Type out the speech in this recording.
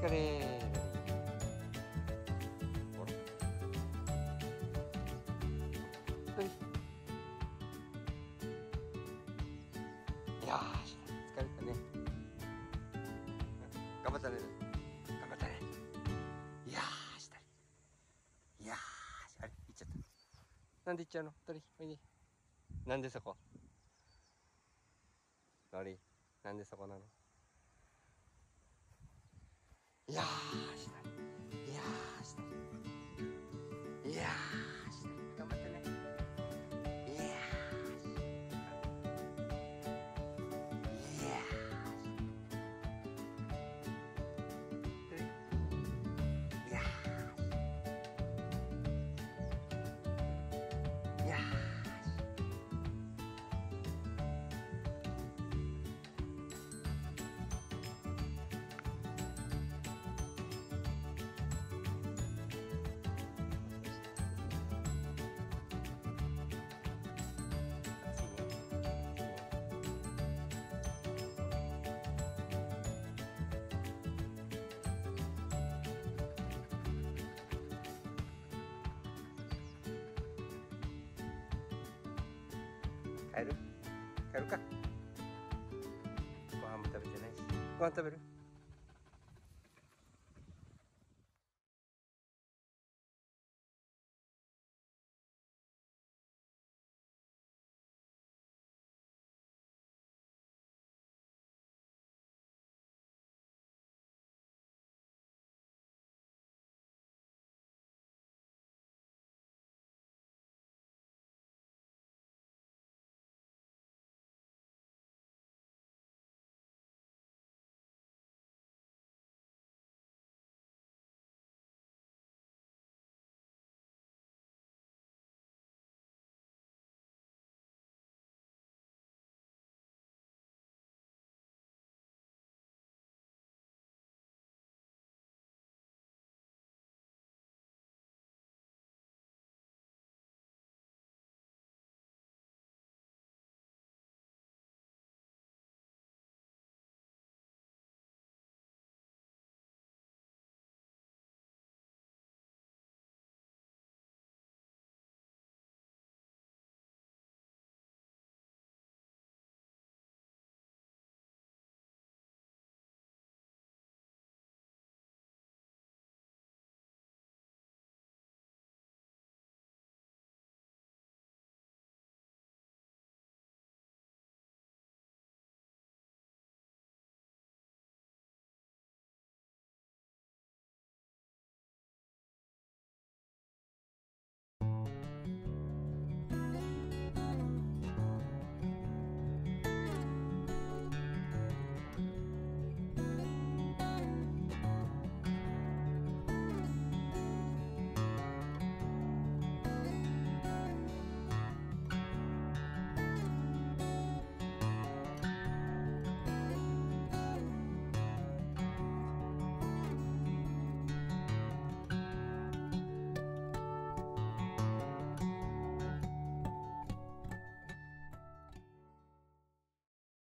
疲れほら。ほいよし疲れたね。頑張ったね。頑張ったね。よーし鳥よーしあれ行っちゃった。なんで行っちゃうの？鳥おいで。なんでそこ？鳥なんでそこなの？いや帰る？帰るか。ご飯も食べてないし。ご飯食べる？